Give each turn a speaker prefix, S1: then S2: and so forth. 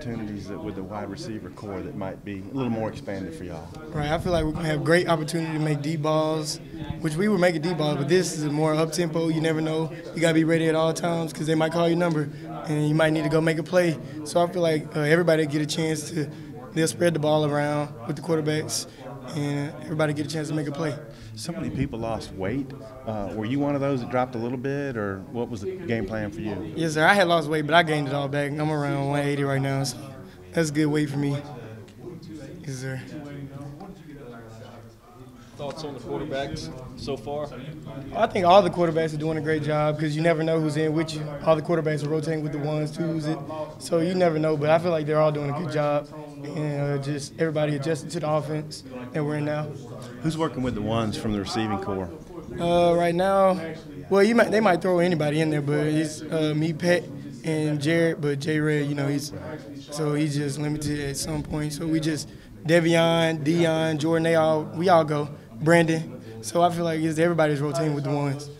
S1: opportunities that with the wide receiver corps that might be a little more expanded for y'all?
S2: Right, I feel like we're gonna have great opportunity to make deep balls, which we were making deep balls, but this is a more up tempo. You never know. You gotta be ready at all times because they might call your number, and you might need to go make a play. So I feel like uh, everybody get a chance to. They'll spread the ball around with the quarterbacks, and everybody get a chance to make a play.
S1: So many people lost weight. Uh, were you one of those that dropped a little bit, or what was the game plan for you?
S2: Yes, sir. I had lost weight, but I gained it all back. I'm around 180 right now, so that's good weight for me. Yes, sir.
S3: Thoughts on the quarterbacks so far?
S2: I think all the quarterbacks are doing a great job because you never know who's in with you. All the quarterbacks are rotating with the ones, twos, it. so you never know. But I feel like they're all doing a good job, and uh, just everybody adjusted to the offense that we're in now.
S1: Who's working with the ones from the receiving corps?
S2: Uh, right now, well, you might they might throw anybody in there, but it's uh, me, Pet, and Jared. But J Red, you know, he's so he's just limited at some point. So we just Devion, Dion, Jordan, they all we all go. Brandon. So I feel like it's everybody's rotating with the ones.